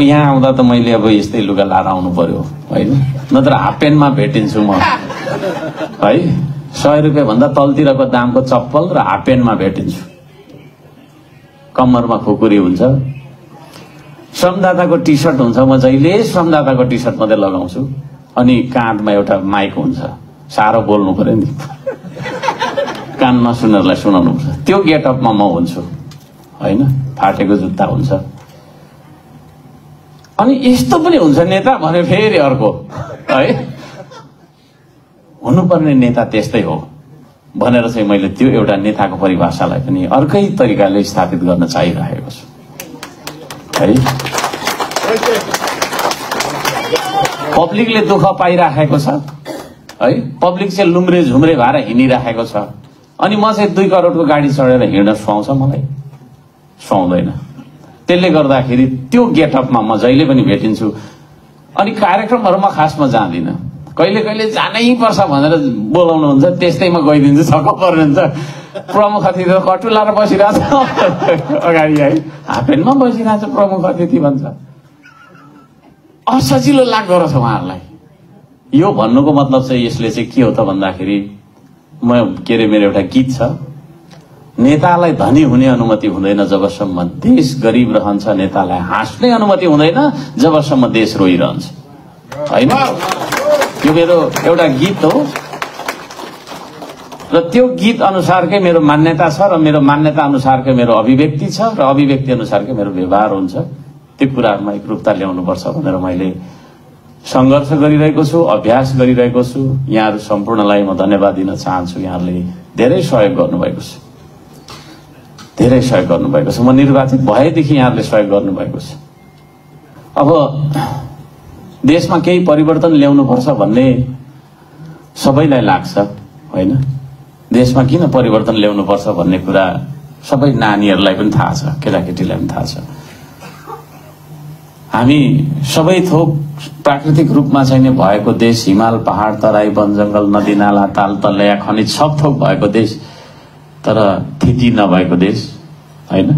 यहाँ आउँदा त मैले अब यस्तै लुगा लाएर आउनु पर्यो होइन? नत्र हाफ प्यान्टमा भेटिन्छु म है? सय रुपियाँभन्दा तलतिरको दामको चप्पल र हाफ प्यान्टमा भेटिन्छु। कम्मरमा खुकुरी हुन्छ। श्रमदाताको टी सर्ट हुन्छ म जहिले श्रमदाताको टी सर्ट मात्रै लगाउँछु। अनि काँधमा एउटा माइक हुन्छ। साह्रो बोल्नु पर्यो नि। कान नसुनेरलाई सुनाउनु पर्छ। त्यो गेटअपमा म हुन्छु। होइन? फाटेको जुत्ता हुन्छ। अनि यस्तो पनि हुन्छ नेता भने फेरि अर्को। है? हुनुपर्ने नेता त्यस्तै हो। भनेर चाहिँ मैले त्यो एउटा नेताको परिभाषालाई पनि अर्कै तरिकाले स्थापित गर्न चाहिरहेको छु। है? पब्लिकले दुःख पाइराखेको छ। है? पब्लिक चाहिँ लुम्रे झुम्रे भएर हिँडिराखेको छ। अनि म चाहिँ दुई करोडको गाडी चढेर हिँड्न सुहाउँछ मलाई। सुहाउँदैन। त्यसले गर्दाखेरि त्यो गेटअपमा म जहिले पनि भेटिन्छु। अनि कार्यक्रमहरूमा खासमा जाँदिनँ। कहिले कहिले जानै पर्छ भनेर बोलाउनुहुन्छ त्यस्तैमा गइदिन्छु छक्क पर्ने हुन्छ प्रमुख अतिथि त कटु लाएर बसिरहेको छ अगाडि है। हाफेनमा बसिरहेको छ प्रमुख अतिथि भन्छ। असजिलो लाग्दो रहेछ उहाँहरूलाई। यो भन्नुको मतलब चाहिँ यसले चाहिँ के हो त भन्दाखेरि म के अरे मेरो एउटा गीत छ। नेतालाई धनी हुने अनुमति हुँदैन जबसम्म देश गरिब रहन्छ। नेतालाई हाँस्ने अनुमति हुँदैन जबसम्म देश रोइरहन्छ। होइन? यो मेरो एउटा गीत हो। र त्यो गीत अनुसारकै मेरो मान्यता छ र मेरो मान्यता अनुसारकै मेरो अभिव्यक्ति छ र अभिव्यक्ति अनुसारकै मेरो व्यवहार हुन्छ। त्यो कुराहरूमा एकरूपता ल्याउनुपर्छ भनेर मैले सङ्घर्ष गरिरहेको छु अभ्यास गरिरहेको छु यहाँहरू सम्पूर्णलाई म धन्यवाद दिन चाहन्छु। यहाँहरूले धेरै सहयोग गर्नुभएको छ। धेरै सहयोग गर्नुभएको छ। म निर्वाचित भएदेखि यहाँहरूले सहयोग गर्नुभएको छ। अब देशमा केही परिवर्तन ल्याउनुपर्छ भन्ने सबैलाई लाग्छ होइन? देशमा किन परिवर्तन ल्याउनुपर्छ भन्ने कुरा सबै नानीहरूलाई पनि थाहा छ केटाकेटीलाई पनि थाहा छ। हामी सबै थोक प्राकृतिक रूपमा चाहिँ भएको देश हिमाल पहाड तराई वन जङ्गल नदी नाला ताल तलया खनिज सब थोक भएको देश तर थिति नभएको देश होइन?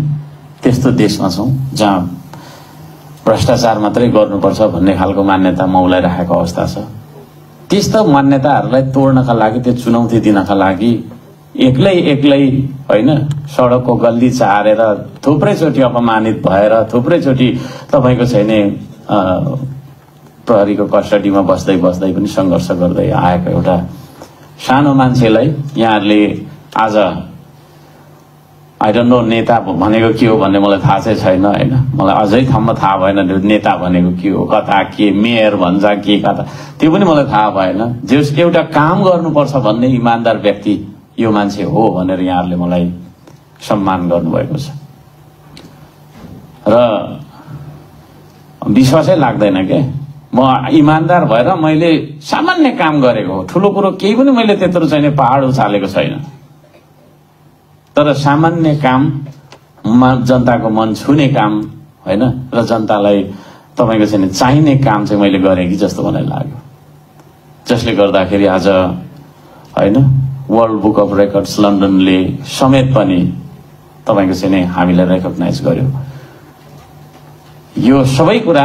त्यस्तो देशमा छौँ जहाँ भ्रष्टाचार मात्रै गर्नुपर्छ भन्ने खालको मान्यता मौलाइराखेको अवस्था छ। त्यस्तो मान्यताहरूलाई तोड्नका लागि त्यो चुनौती दिनका लागि एक्लै एक्लै होइन सडकको गल्ली चारेर थुप्रैचोटि अपमानित भएर थुप्रैचोटि तपाईँको छैन प्रहरीको कस्टडीमा बस्दै बस्दै पनि सङ्घर्ष गर्दै आएको एउटा सानो मान्छेलाई यहाँहरूले आज आई डोन्ट नो नेता भनेको के हो भन्ने मलाई थाहा चाहिँ छैन होइन? मलाई अझै ठाउँमा थाहा भएन नेता भनेको के हो कता के मेयर भन्छ के कता। त्यो पनि मलाई थाहा भएन। जे एउटा काम गर्नुपर्छ भन्ने इमान्दार व्यक्ति यो मान्छे हो भनेर यहाँहरूले मलाई सम्मान गर्नुभएको छ। र विश्वासै लाग्दैन के? म इमान्दार भएर मैले सामान्य काम गरेको हो। ठुलो कुरो केही पनि मैले त्यत्रो चाहिँ पहाड उचालेको छैन। तर सामान्य काममा जनताको मन छुने काम होइन र जनतालाई तपाईँको चाहिँ चाहिने काम चाहिँ मैले गरेँ कि जस्तो मलाई लाग्यो। जसले गर्दाखेरि आज होइन वर्ल्ड बुक अफ रेकर्ड्स लन्डनले समेत पनि तपाईँको चाहिँ नै हामीलाई रेकगनाइज गर्यो। यो सबै कुरा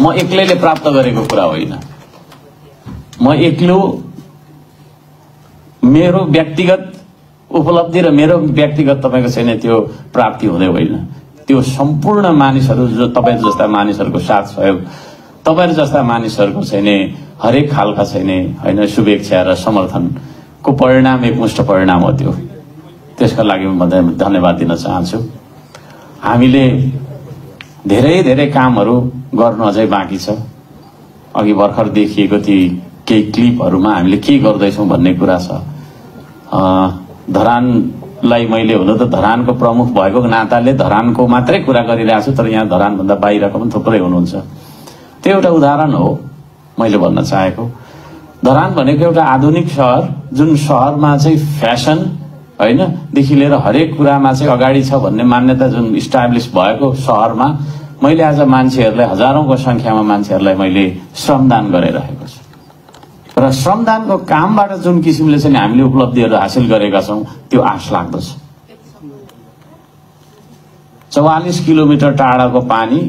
म एक्लैले प्राप्त गरेको कुरा होइन। म एक्लो मेरो व्यक्तिगत उपलब्धि र मेरो व्यक्तिगत तपाईँको छैन त्यो प्राप्ति हुँदै होइन। त्यो सम्पूर्ण मानिसहरू जो तपाईँ जस्ता मानिसहरूको साथ सहयोग तपाईँहरू जस्ता मानिसहरूको छैन हरेक खालका छैन होइन शुभेच्छा र समर्थनको परिणाम एकमुष्ट परिणाम हो त्यो। त्यसका लागि म धन्यवाद दिन चाहन्छु। हामीले धेरै धेरै कामहरू गर्नु अझै बाँकी छ। अघि भर्खर देखिएको ती केही क्लिपहरूमा हामीले के गर्दैछौँ भन्ने कुरा छ। धरानलाई मैले हुन त धरानको प्रमुख भएको नाताले धरानको मात्रै कुरा गरिरहेको छु तर यहाँ धरानभन्दा बाहिरको पनि थुप्रै हुनुहुन्छ। त्यो एउटा उदाहरण हो मैले भन्न चाहेको। धरान भनेको एउटा आधुनिक सहर जुन सहरमा चाहिँ फ्यासन होइन देखि लिएर हरेक कुरामा चाहिँ अगाडि छ भन्ने मान्यता जुन इस्टाब्लिस भएको सहरमा मैले आज मान्छेहरूलाई हजारौँको सङ्ख्यामा मान्छेहरूलाई मैले श्रमदान गरिरहेको छु। र श्रमदानको कामबाट जुन किसिमले चाहिँ हामीले उपलब्धिहरू हासिल गरेका छौँ त्यो आश लाग्दछ। चौवालिस किलोमिटर टाढाको पानी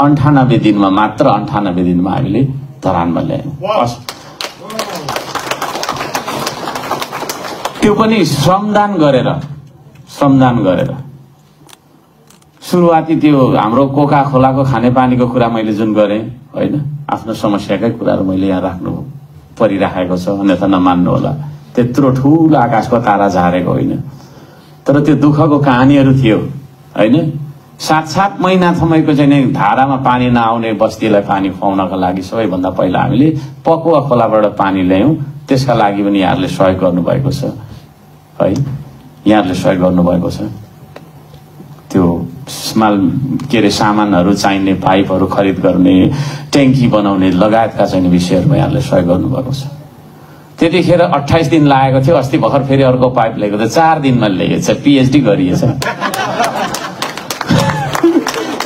अन्ठानब्बे दिनमा मात्र अन्ठानब्बे दिनमा हामीले धरानमा ल्यायौँ। त्यो पनि श्रमदान गरेर श्रमदान गरेर। सुरुवाती त्यो हाम्रो कोका खोलाको खानेपानीको कुरा मैले जुन गरेँ होइन? आफ्नो समस्याकै कुराहरू मैले यहाँ राख्नु परिराखेको छ अन्यथा नमान्नु होला। त्यत्रो ठुलो आकाशको तारा झारेको होइन। तर त्यो दुःखको कहानीहरू थियो होइन? सात सात महिना समयको चाहिँ नि धारामा पानी नआउने बस्तीलाई पानी खुवाउनका लागि सबैभन्दा पहिला हामीले पकुवा खोलाबाट पानी ल्यायौँ। त्यसका लागि पनि यहाँहरूले सहयोग गर्नुभएको छ। है? यहाँहरूले सहयोग गर्नुभएको छ। त्यो स्माल के अरे सामानहरू चाहिने पाइपहरू खरिद गर्ने ट्याङ्की बनाउने लगायतका चाहिँ विषयहरूमा यहाँले सहयोग गर्नुभएको छ। त्यतिखेर अठाइस दिन लागेको थियो। अस्ति भर्खर फेरि अर्को पाइप ल्याएको थियो। चार दिनमा ल्याइएछ पिएचडी गरिएछ।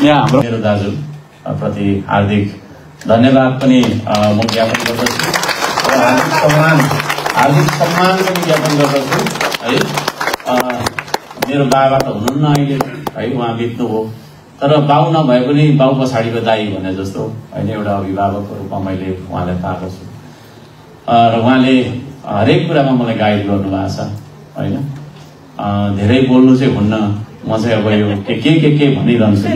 यहाँ हाम्रो मेरो दाजु प्रति हार्दिक धन्यवाद पनि म ज्ञापन गर्दछु। हार्दिक सम्मान हार्दिक सम्मान पनि ज्ञापन गर्दछु। है मेरो बाबा त हुनुहुन्न अहिले है उहाँ बित्नुभयो तर बाउ नभए पनि बाउ पछाडिको दाई भने जस्तो होइन एउटा अभिभावकको रूपमा मैले उहाँलाई पाएको छु र उहाँले हरेक कुरामा मलाई गाइड गर्नुभएको छ होइन। धेरै बोल्नु चाहिँ हुन्न। म चाहिँ अब यो के के के के भनिरहन्छु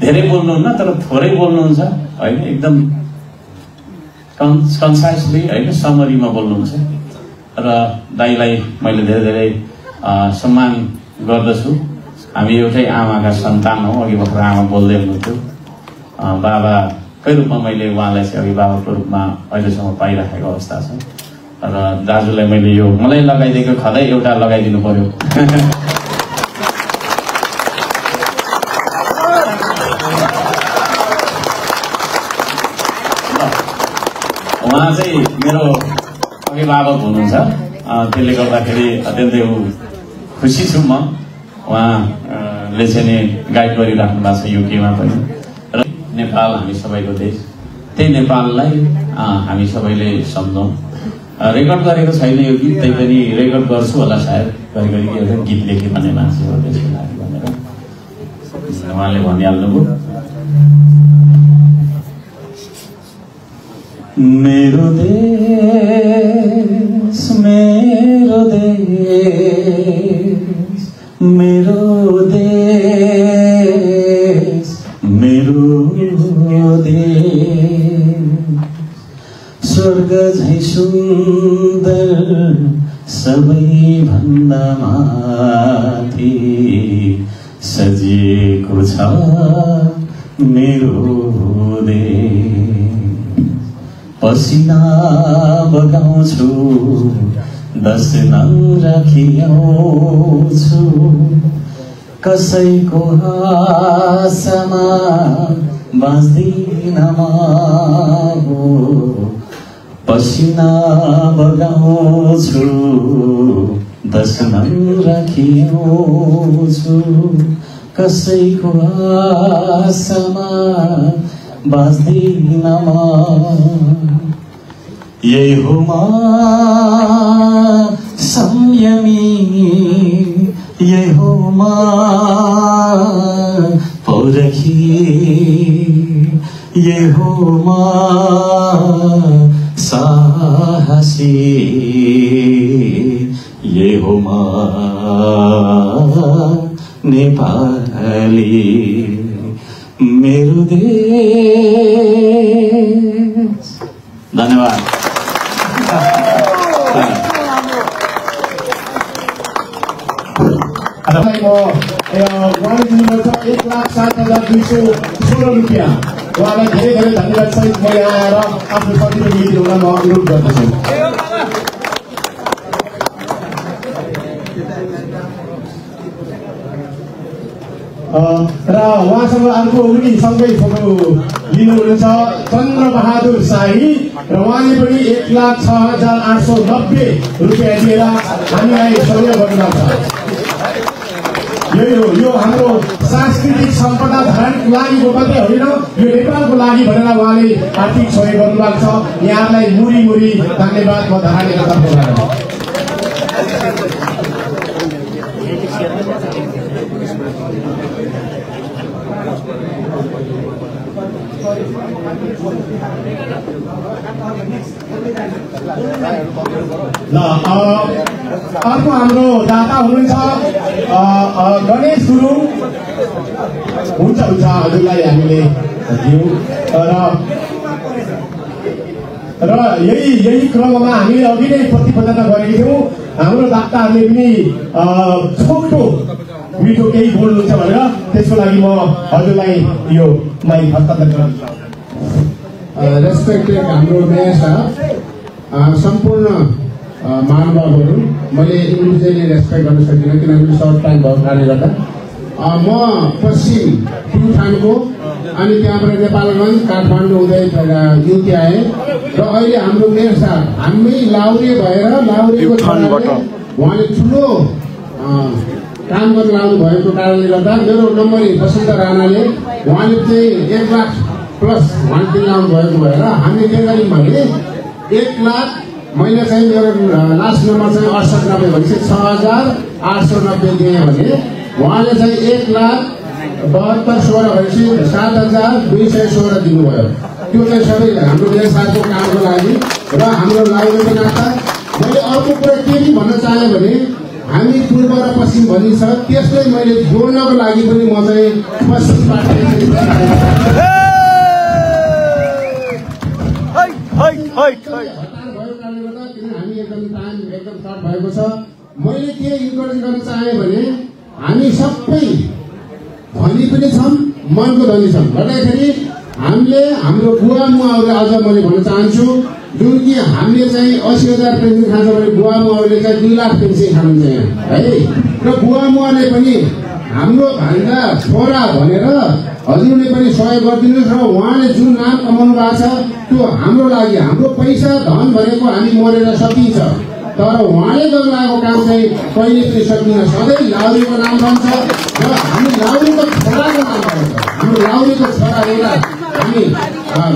धेरै बोल्नुहुन्न तर थोरै बोल्नुहुन्छ। होइन एकदम कन् कन्साइसली होइन समरीमा बोल्नुहुन्छ। र दाईलाई मैले धेरै धेरै सम्मान गर्दछु। हामी एउटै आमाका सन्तान हौ अघि भर्खर आमा बोल्दै हुनुहुन्थ्यो। बाबाकै रूपमा मैले उहाँलाई चाहिँ अभिभावकको रूपमा अहिलेसम्म पाइराखेको अवस्था छ। र दाजुलाई मैले यो मलाई लगाइदिएको खदै एउटा लगाइदिनु पर्यो। उहाँ चाहिँ मेरो अभिभावक हुनुहुन्छ। त्यसले गर्दाखेरि अत्यन्तै खुसी छु म। उहाँले चाहिँ नि गाइड गरिराख्नु भएको छ युकेमा पनि। र नेपाल हामी सबैको देश। त्यही नेपाललाई हामी सबैले सम्झौँ। रेकर्ड गरेको छैन यो गीत तै पनि रेकर्ड गर्छु होला सायद। घरिघरि एउटा गीत लेखेँ भने मान्छे हो त्यसको लागि भनेर। उहाँले भनिहाल्नुभयो। मेरो देश मेरो देश मेरो मेरो देश पसिना बगाउँछु दस राखिआउँछु कसैको आशामा बाँच्दिन म पसिना बगाउँछु दस राखिआउँछु कसैको आशामा बाँच्दिन हो संयमी यही हो म पौरखी। यही हो म साहसी। यही हो म नेपाली मेरो देश धन्यवाद एक लाख सात हजार दुई सय सोह्र रुपियाँ उहाँलाई धेरै धेरै धन्यवाद सहित म यहाँ आएर आफ्नो प्रतिनिधि दिनुलाई म अनुरोध गर्दछु र उहाँसँग अर्को उनी सँगै फोटो लिनुहुनेछ चन्द्रबहादुर शाही र उहाँले पनि एक लाख छ हजार आठ सौ नब्बे रुपियाँ दिएर हामीलाई सहयोग गर्नुभएको छ यही हो यो हाम्रो सांस्कृतिक सम्पदा धारणको लागि मात्रै होइन यो नेपालको लागि भनेर उहाँले आर्थिक सहयोग गर्नुभएको छ यहाँलाई मुरी मुरी धन्यवाद म धरानीका तर्फबाट ल अर्को हाम्रो दाता हुनुहुन्छ गणेश गुरुङ हुन्छ हुन्छ हजुरलाई हामीले दियौँ। र र यही यही क्रममा हामीले अघि नै प्रतिबद्धता गरेका थियौँ। हाम्रो दाताहरूले पनि छोटो मिठो केही बोल्नुहुन्छ भनेर त्यसको लागि म हजुरलाई यो माइक हस्तान्तरण रेस्पेक्टेड हाम्रो मेयर साहब सम्पूर्ण महानुभावहरू मैले इन्डिभिजुअली रेस्पेक्ट गर्न सकिनँ किनभने सर्ट टाइम भएको कारणले गर्दा म पश्चिम प्युठानको अनि त्यहाँबाट नेपालगञ्ज काठमाडौँ हुँदै युके आएँ र अहिले हाम्रो मेयर साहब हामी लाउरे भएर लाउरेको उहाँले ठुलो काम गर्न लाउनु भएको कारणले गर्दा मेरो नम्बरी वसन्त राणाले उहाँले चाहिँ एक लाख प्लस दिन लाउनु भएको भएर हामी के गर्यौँ भने एक लाख मैले चाहिँ मेरो लास्ट नम्बर चाहिँ अडसठ नब्बे भनेपछि छ हजार आठ सौ नब्बे दिएँ भने उहाँले चाहिँ एक लाख बहत्तर सोह्र भनेपछि सात हजार दुई सय सोह्र दिनुभयो। त्यो चाहिँ सबै हाम्रो साथको कामको लागि र हाम्रो लाइनको नाता मैले अर्को कुरा के पनि भन्न चाहेँ भने हामी पूर्व र पश्चिम भनिन्छ त्यसलाई मैले जोड्नको लागि पनि म चाहिँ पश्चिमबाट हतार भएको कारणले गर्दा किन हामी एकदम टाइम एकदम सर्ट भएको छ मैले के इन्करेज गर्न चाहेँ भने हामी सबै धनी पनि छौँ मनको धनी छौँ। भन्दाखेरि हामीले हाम्रो बुवा मुवाहरूले अझ मैले भन्न चाहन्छु जुन कि हामीले चाहिँ असी हजार पेन्सन खान्छ भने बुवा मुवाहरूले चाहिँ दुई लाख पेन्सन खानुहुन्छ यहाँ है? र बुवा मुवाले पनि हाम्रो भन्दा छोरा भनेर हजुरले पनि सहयोग गरिदिनुहोस् र उहाँले जुन नाम कमाउनु भएको छ त्यो हाम्रो लागि हाम्रो पैसा धन भनेको हामी मरेर सकिन्छ। तर उहाँले गर्नुभएको काम चाहिँ कहिले पनि सकिन्न सधैँ लाउरीको नाम रहन्छ र हामी लाउरीको छोराको नाम रहन्छ हाम्रो लाउरीको छोरा एउटा। हामी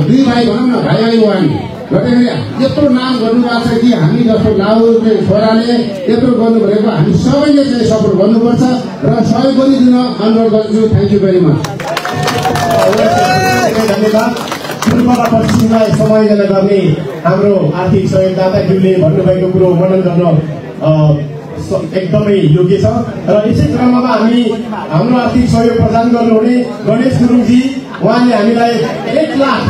दुई भाइ भनौँ न भाइ भाइ हो हामी गर्दाखेरि यत्रो नाम गर्नुभएको छ कि हामी जस्तो लाउरीको छोराले यत्रो गर्नु भनेको हामी सबैले चाहिँ सपोर्ट गर्नुपर्छ। र सहयोग गरिदिन अनुरोध गर्छु। थ्याङ्क यू भेरी मच धन्यवाद। र पश्चिमलाई समायोजन गर्ने हाम्रो आर्थिक सहयोगदाताज्यूले भन्नुभएको कुरो वर्णन गर्न एकदमै योग्य छ। र यसै क्रममा हामी हाम्रो आर्थिक सहयोग प्रदान गर्नुहुने गणेश गुरुङजी उहाँले हामीलाई एक लाख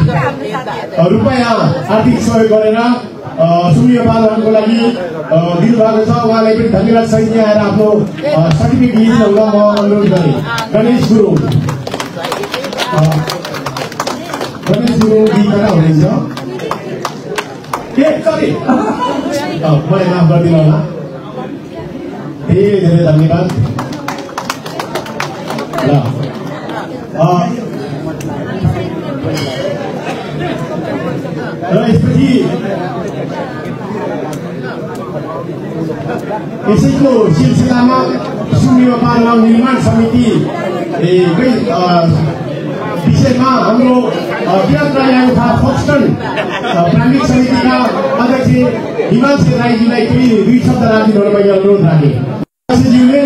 रुपियाँ आर्थिक सहयोग गरेर शून्य पालनको लागि दिनुभएको छ। उहाँलाई पनि धन्यवाद सहित आएर आफ्नो सर्टिफिकेट लिनु म अनुरोध गरेँ। गणेश गुरुङ। अ, गणेश गुरुङजी कहाँ हुनुहुन्छ ए सरी अ, मलाई माफ गरिदिनु होला धेरै धेरै धन्यवाद ल अ, र यसपछि यसैको सिलसिलामा शून्य पालमा निर्माण समिति ए, कै, अ, विषयमा हाम्रो आयुथा फोक्सटन अ, प्राथमिक समितिका अध्यक्ष हिमांशु राईजीलाई केही दुई शब्द राखिदिनु मैले अनुरोध राखेँ हिमांशुज्यूले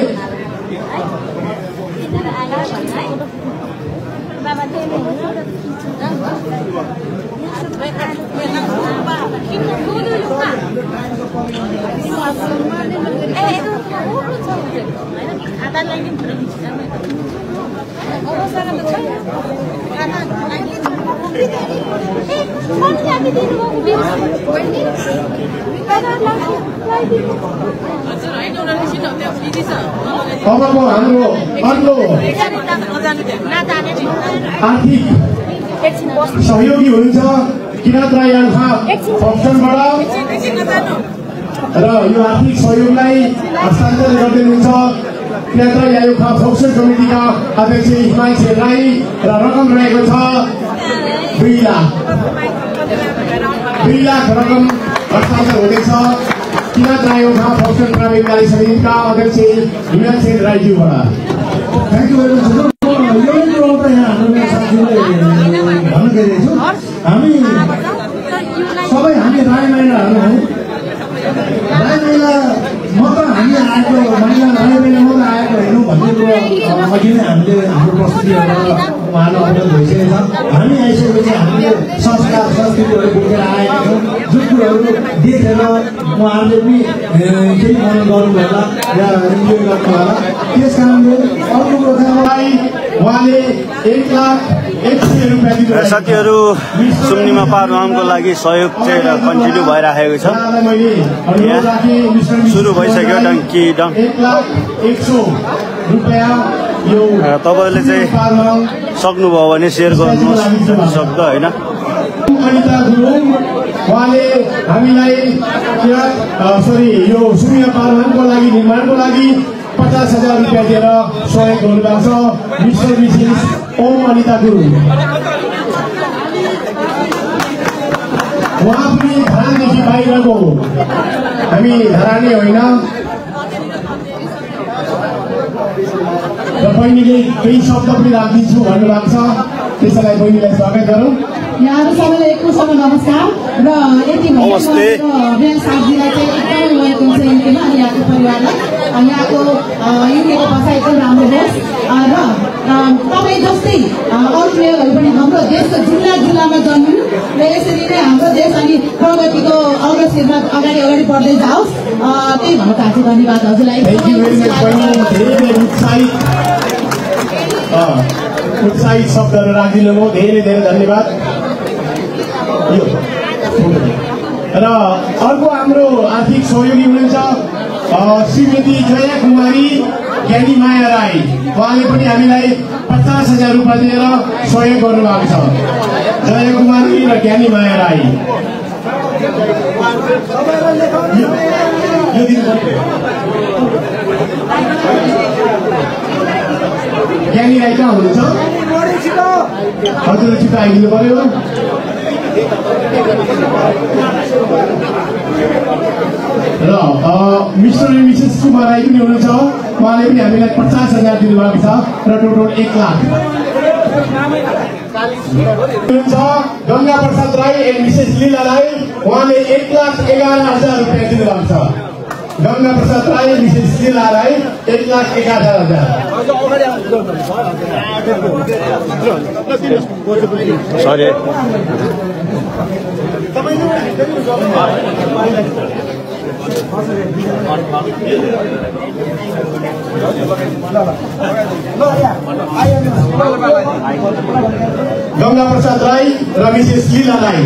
अबको हाम्रो अर्को आर्थिक सहयोगी हुनुहुन्छ। किरात राई आल्फा र यो आर्थिक सहयोगलाई हस्तान्तरण गरिदिनुहुन्छ किरात राई आयुखा फक्सन कमिटीका अध्यक्ष हिमांशु राई र रकम रहेको छ दुई लाख दुई लाख रकम हस्तान्तरण हुनेछ किरात राई आयुखा फक्सन प्राविधिक समितिका अध्यक्ष हिमांशु राईज्यूबाट थ्याङ्क यू भेरी मच यही कुरो त यहाँ हाम्रो साथीले भन्न गइरहेको छु हामी सबै हामी राई महिलाहरू हौ राई महिला म त हामी आएको महिला राई महिला मात्रै आएको हेर्नु भन्ने कुरो अ, अघि नै हामीले हाम्रो प्रस्तुतिहरू उहाँलाई अवगत भइसकेको छ हामी आइसकेपछि हामीले संस्कार संस्कृतिहरू बोकेर आएका छौँ जुन कुरोहरू देखेर उहाँहरूले पनि केही मन गर्नु होला या इन्जोय गर्नु होला त्यस कारणले अर्को कुरो उहाँले एक लाख साथीहरू सुम्निमा पारुवामको लागि सहयोग चाहिँ कन्टिन्यू भइराखेको छ। सुरु भइसक्यो डङ्की सौ रुपियाँ तपाईँहरूले चाहिँ सक्नुभयो भने सेयर गर्नुहोस्। शब्द होइन। अनिता गुरुङ उहाँले हामीलाई सरी यो शून्य पालनको लागि निर्माणको लागि पचास हजार रुपियाँ दिएर सहयोग गर्नुभएको छ। मिस्टर मिसिस ओम अनिता गुरुङ उहाँ पनि धरानदेखि बाहिरको हामी धरानी होइन। बहिनीले केही शब्द पनि राखिदिन्छु भन्नुभएको छ। त्यसैलाई बहिनीलाई स्वागत गरौँ। यहाँहरू सबैलाई एकैसँग नमस्कार। र यति। बिहान साथीलाई चाहिँ एकदमै वेलकम छ युकेमा अनि यहाँको परिवारलाई यहाँको युकेको बसाइ एकदम राम्रो होस् र तपाईँ जस्तै अरू प्लेयरहरू पनि हाम्रो देशको जिल्ला जिल्लामा जन्मिनु र यसरी नै हाम्रो देश अनि प्रगतिको अग्रसिरमा अगाडि अगाडि बढ्दै जाओस्। अ, त्यही भन्न चाहन्छु। धन्यवाद हजुरलाई। उत्साहित शब्दहरू राखिदिनु भयो धेरै धेरै धन्यवाद। र अर्को हाम्रो आर्थिक सहयोगी हुनुहुन्छ श्रीमती जया कुमारी ज्ञानी माया राई। उहाँले पनि हामीलाई पचास हजार रुपियाँ दिएर सहयोग गर्नुभएको छ। जया कुमारी र ज्ञानी माया राई। ज्ञानी राई कहाँ हुनुहुन्छ? हजुर छिटो आइदिनु पर्यो र Mr and Mrs Kumar Rai पनि हुनुहुन्छ। उहाँले पनि हामीलाई पचास हजार दिनुभएको छ र टोटल एक lakh. Ganga Prasad Rai and Mrs Leela Rai. उहाँले एक लाख एघार हजार रुपियाँ दिनुभएको छ। गङ्गा प्रसाद राई मिसेस लीला राई एक लाख एघार हजार। गङ्गा प्रसाद राई र मिसेस लीला राई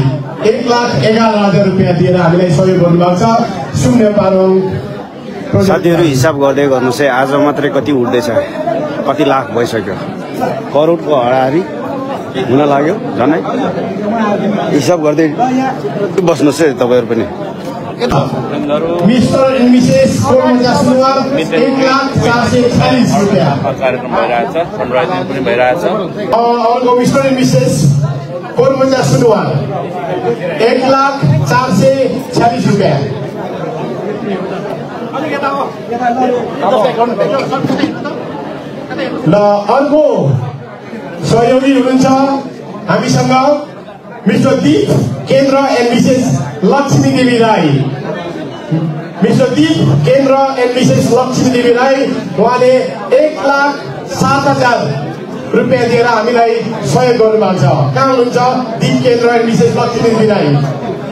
एक लाख एघार हजार रुपियाँ दिएर हामीलाई सहयोग गर्नुभएको छ शून्य पारौँ साथीहरू हिसाब गर्दै गर्नुहोस् है आज मात्रै कति उठ्दैछ? कति लाख भइसक्यो? करोडको हराहारी हुन लाग्यो झनै। हिसाब गर्दै बस्नुहोस् है तपाईँहरू पनि। Mr and Mrs Kormaja Sunuwar एक लाख चार सय चालिस रुपियाँ। कार्यक्रम भइरहेछ फन्ड पनि भइरहेछ। अ, अर्को Mr and Mrs Kormaja Sunuwar एक लाख चार सय छ्यालिस रुपियाँ। र अर्को सहयोगी हुनुहुन्छ हामीसँग Mr Deep Kendra and Mrs Laxmi Devi Rai. Mr Deep Kendra and Mrs Laxmi Devi Rai उहाँले एक लाख सात हजार रुपियाँ दिएर हामीलाई सहयोग गर्नुभएको छ। कहाँ हुनुहुन्छ? Deep Kendra and Mrs Laxmi Devi Rai.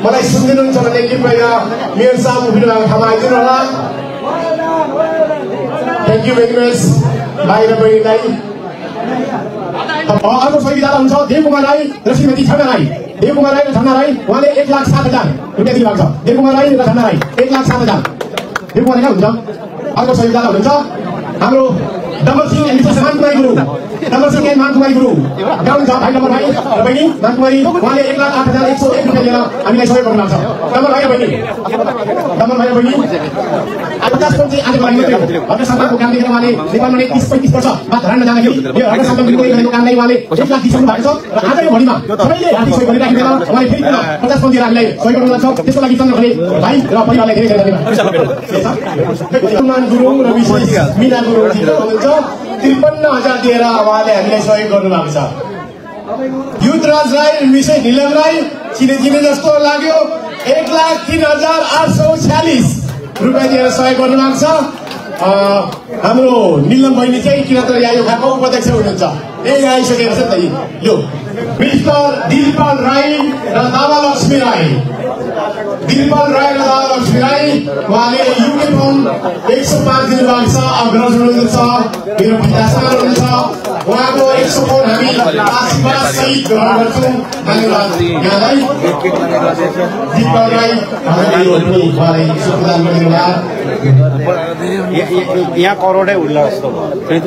मलाई सुनिदिनुहुन्छ भने कृपया मेरो सामु उभिनु भएको ठाउँमा आइदिनु होला थ्याङ्क यू भेरी मच भाइ र बहिनीलाई अर्को सहयोगी दादा हुन्छ देवकुमार राई र श्रीमती छन्ना राई देवकुमार राई र छन्ना राई उहाँले एक लाख सात हजार रुपियाँ दिनुभएको छ देवकुमार राई र छन्ना राई एक लाख सात हजार देवकुमार राई कहाँ हुनुहुन्छ अर्को सहयोगी दादा हुनुहुन्छ हाम्रो Dabal Singh and Mrs Mankumari Gurung Dabal Singh and Mankumari Gurung भाइ डबल भाइ र बहिनी मानकुमारी उहाँले एक लाख आठ हजार एक सौ एक रुपियाँ दिएर हामीलाई सहयोग गर्नुभएको छ भाइ बहिनी डबल भाइ बहिनी पचास पञ्चे आजको लागि मात्रै हो उहाँले नेपालमा नै तिस पैँतिस वर्ष बाद धरानमा जाँदाखेरि यो हर्क सङ्घ गरेको कामलाई उहाँले एक लाख दिइसक्नु भएको छ र आजको घडीमा सबैले आर्थिक सहयोग गरिराखेर उहाँले फेरि पुनः पचास पञ्चे हामीलाई सहयोग गर्नुहुन्छ त्यसको लागि चन्द्र खले भाइ र परिवारलाई धेरै धेरै धन्यवाद गुरुङ र विशेष मिना गुरुङ हुनुहुन्छ त्रिपन्न हजार दिएर उहाँले हामीलाई सहयोग गर्नुभएको छ। युथ राज राई विषय निलम राई चिने चिने जस्तो लाग्यो। एक लाख तिन हजार आठ सौ छ्यालिस रुपियाँ दिएर सहयोग गर्नुभएको छ। हाम्रो निलम बहिनी चाहिँ किन त यहाँ यो खाएको उपाध्यक्ष हुनुहुन्छ। यही आइसकेको छ त यो। मिस्टर दिलपाल राई र दावा लक्ष्मी राई। दिलपाल राई र दावा लक्ष्मी राई। उहाँले युनिफर्म एक सौ पाँच दिनुभएको छ अग्रज हुनुहुन्छ मेरो हुनुहुन्छ उहाँको एक सौ फोन हामी आशीर्वाद सहित ग्रहण गर्छौँ धन्यवाद यहाँलाई उहाँलाई यहाँ करोडै उड्ला जस्तो भयो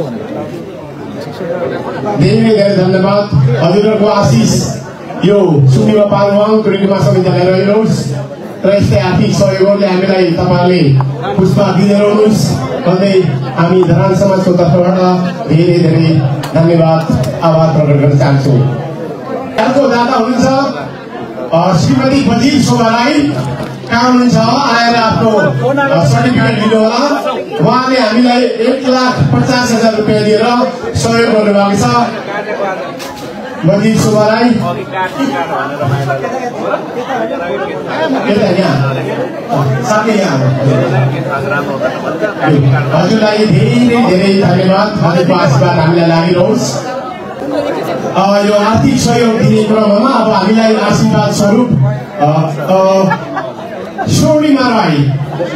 धेरै धेरै धन्यवाद हजुरहरूको आशिष यो सुनिमा पालवाङ टुरिङ्गमा सबैजना रहिरहोस् र यस्तै आर्थिक सहयोगहरूले हामीलाई तपाईँहरूले पुष्पा दिँदै रहनुहोस् भन्दै हामी धरान समाजको तर्फबाट धेरै धेरै धन्यवाद आभार प्रकट गर्न चाहन्छौँ अर्को दाता हुनुहुन्छ श्रीमती बजिर शोभा राई कहाँ हुनुहुन्छ आएर आफ्नो सर्टिफिकेट दिनु होला उहाँले हामीलाई एक लाख पचास हजार रुपियाँ दिएर सहयोग गर्नुभएको छ बजिर शोभा राई साथै यहाँ हजुरलाई धेरै धेरै धन्यवाद हजुरको आशीर्वाद हामीलाई लागिरहोस् यो आर्थिक सहयोग दिने क्रममा अब हामीलाई आशीर्वाद स्वरूप स्वर्णिमा राई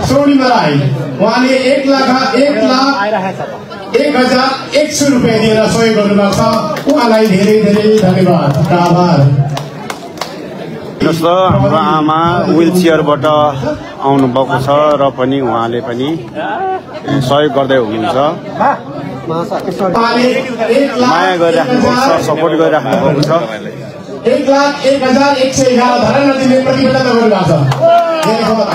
स्वर्णिमा राई उहाँले एक लाख एक लाख एक हजार एक सय रुपियाँ दिएर सहयोग गर्नुभएको छ उहाँलाई धेरै धेरै धन्यवाद. र आभार. जस्तो हाम्रो आमा विल चेयरबाट आउनुभएको छ र पनि उहाँले पनि सहयोग गर्दै हुनुहुन्छ। माया गरिराख्नु एक भएको छ सपोर्ट गरिराख्नु भएको छ। एक लाख एक हजार एक सय एघार धरा नदीले प्रतिबद्धता गर्नुभएको छ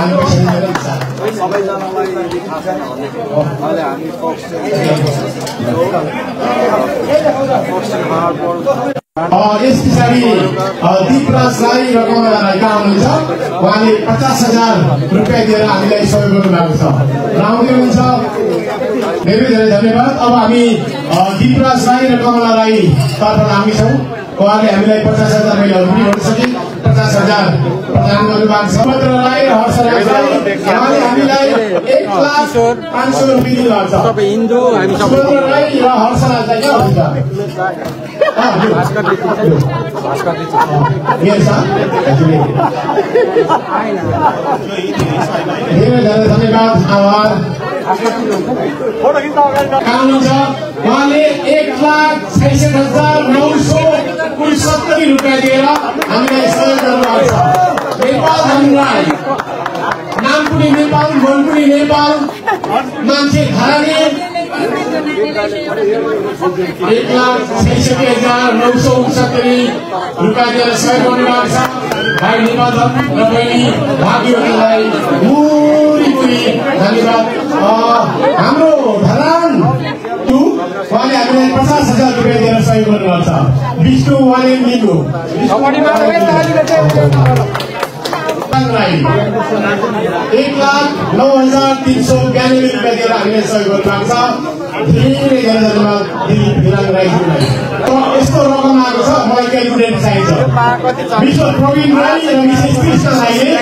यस पछाडि अ, दिपराज राई र कमला राई कहाँ हुनुहुन्छ उहाँले पचास हजार रुपियाँ दिएर हामीलाई सहयोग गर्नुभएको छ र आउँदै हुनुहुन्छ धेरै धेरै धन्यवाद। अब हामी दिपराज राई र कमला राई तर्फबाट हामी छौँ उहाँले हामीलाई पचास हजार महिलाहरू पनि सके। पचास हजार प्रदान गर्नुभएको छ। सुभद्रा राई र हर्षराज राई उहाँले हामीलाई एक लाख पाँच सय रुपियाँ दिनुभएको छ। र हर्षराज राई कहाँ हुनुहुन्छ अँ, यो। Yes, sir. धेरै धेरै धन्यवाद आभार। हुनुहुन्छ उहाँले एक लाख छैसठ हजार नौ सौ उनसत्तरी रुपियाँ दिएर। हामीलाई सहयोग गर्नुभएको नेपाल हामीलाई। नाम पनि नेपाल नेपाल मान्छे धराने एक लाख छैसठी हजार नौ सौ उनसत्तरी रुपियाँ दिएर सहयोग गर्नुभएको छ। भाइ धन्यवाद। हाम्रो धरान टु उहाँले हामीलाई पचास हजार रुपियाँ दिएर सहयोग गर्नुभएको छ विष्णु एक लाख नौ हजार तिन सौ बयानब्बे रुपियाँ दिएर हामीले सहयोग गर्नुभएको छ। धेरै धेरै धन्यवाद दिलीप हिराङ राईज्यूलाई र यस्तो रकम आएको छ मलाई क्यालकुलेटर चाहिन्छ। मिस्टर प्रवीण राई र मिसेस कृष्ण राईले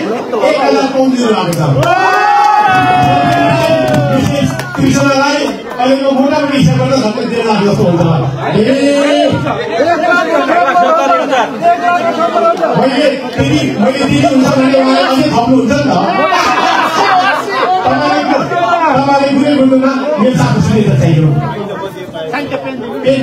एक हजार पाउन्ड दिनुभएको छ। मिसेस कृष्ण राई अहिलेको मोटामोटी हिसाब गर्दा झन्डै डेढ लाख जस्तो हुन्छ मैले दिदी मैले दिदी हुन्छ भने उहाँले अझै थप्नुहुन्छ नि त तपाईँले कुनै बोल्नुमा मेरो साथी सुनेर चाहियो पेन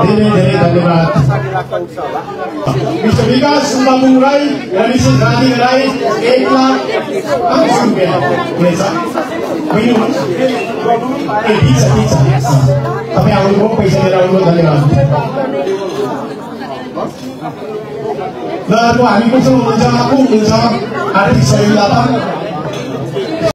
धेरै धेरै धन्यवाद मिस्टर विकास बाबु राई र मिसेस रानी राई एक लाख पाँच सौ रुपियाँ हुनेछ होइन ए ठिक छ ठिक छ तपाईँ आउनुभयो पैसा लिएर आउनुभयो धन्यवाद ल अर्को हामी कोसँग हुनुहुन्छ को हुनुहुन्छ आर्थिक सहयोगदाता